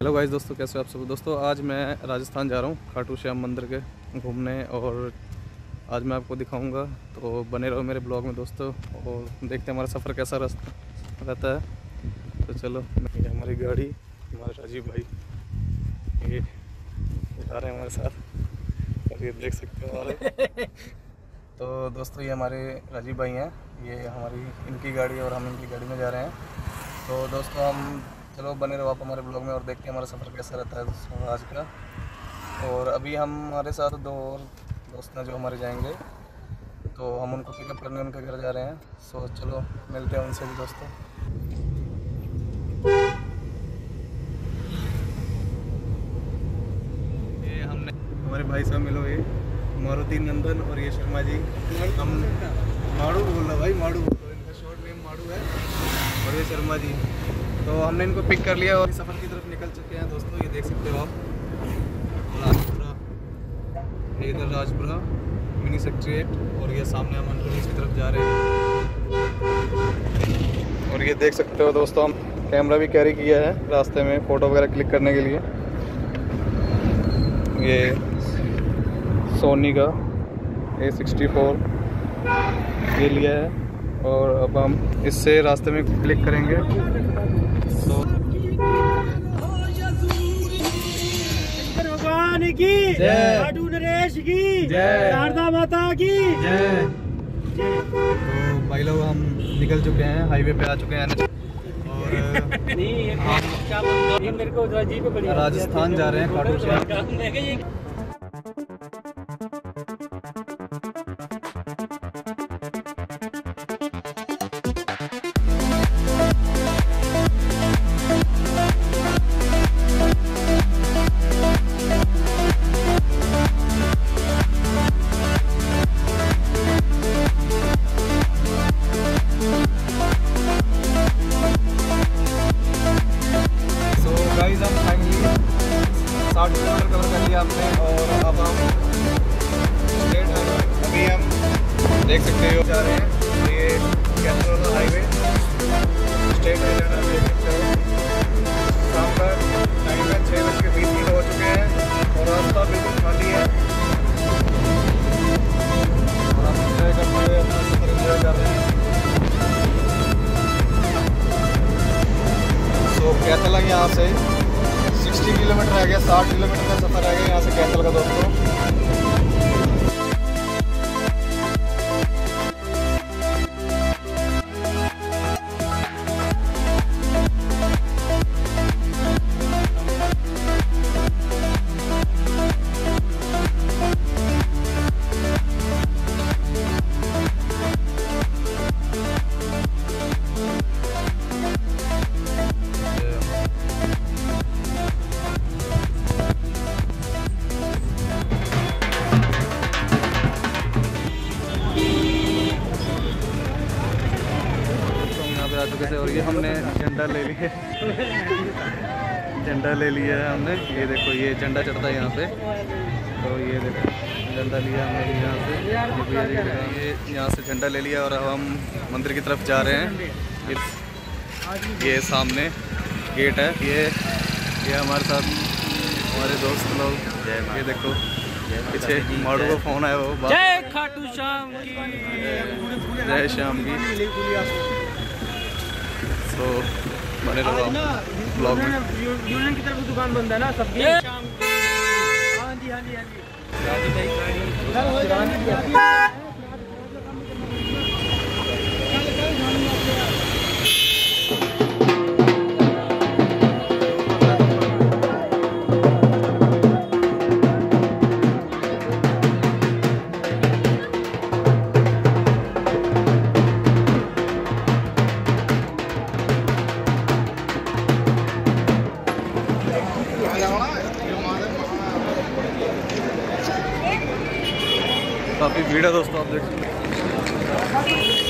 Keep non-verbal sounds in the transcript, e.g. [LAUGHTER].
Hello guys दोस्तों, कैसे हो आप सब? दोस्तों, आज मैं राजस्थान जा रहा हूँ, खाटू श्याम मंदिर के घूमने और आज मैं आपको दिखाऊँगा। तो बने रहो मेरे ब्लॉग में दोस्तों और देखते हैं हमारा सफ़र कैसा रहता है। तो चलो, ये हमारी गाड़ी, हमारे राजीव भाई। ये जा रहे हैं हमारे साथ। और ये देख सकते हो हमारे [LAUGHS] तो दोस्तों, ये हमारे राजीव भाई हैं। ये हमारी, इनकी गाड़ी और हम इनकी गाड़ी में जा रहे हैं। तो दोस्तों, हम चलो, बने रहो आप हमारे ब्लॉग में और देखते हैं हमारा सफ़र कैसा रहता है आज का। और अभी हम हमारे साथ दो और दोस्त हैं जो हमारे जाएँगे तो हम उनको पिकअप करने, उनके घर जा रहे हैं। सो चलो, मिलते हैं उनसे भी दोस्तों। ये हमने हमारे भाई साहब मिलो ये, मारुति नंदन और ये शर्मा जी। हम माड़ू बोल रहा भाई, माड़ू इनका शॉर्ट नेम माड़ू है। और ये शर्मा जी। तो हमने इनको पिक कर लिया और सफ़र की तरफ़ निकल चुके हैं दोस्तों ये देख सकते हो आप। राजपुरा ये इधर राजपुरा मिनी सेक्ट्रेट और ये सामने हम अंडरब्रिज की तरफ़ जा रहे हैं। और ये देख सकते हो दोस्तों हम कैमरा भी कैरी किया है रास्ते में फ़ोटो वगैरह क्लिक करने के लिए। ये सोनी का ए सिक्सटी फोर ये लिया है। और अब हम इससे रास्ते में क्लिक करेंगे। भगवान की। लाडू खाटू नरेश की। शारदा माता की। तो भाई लोग हम निकल चुके हैं हाईवे पे आ चुके हैं। और [LAUGHS] नहीं ये क्या मेरे को जी राजस्थान जा रहे हैं खाटू श्याम [LAUGHS] कैथल है यहाँ से। 60 किलोमीटर आ गया 60 किलोमीटर का सफ़र आ गया यहाँ से कैथल का दोस्तों। तो आ चुके थे और ये हमने झंडा ले लिया झंडा ले लिया है हमने। ये देखो ये झंडा चढ़ता है यहाँ पे। तो ये देखो झंडा लिया हमने यहाँ से। ये जी यहाँ से झंडा ले लिया और अब हम मंदिर की तरफ़ जा रहे हैं। इस ये सामने गेट है। ये ये हमारे साथ हमारे दोस्त लोग। ये देखो पीछे माड़ू का फ़ोन आया वो जय खाटू श्याम की। जय श्याम की। तो बने रहो ब्लॉग में। यूनियन की तरफ़ दुकान बंद है ना सबकी शाम हाँ जी हाँ जी हाँ जी। काफ़ी भीड़ है दोस्तों आप देख सकते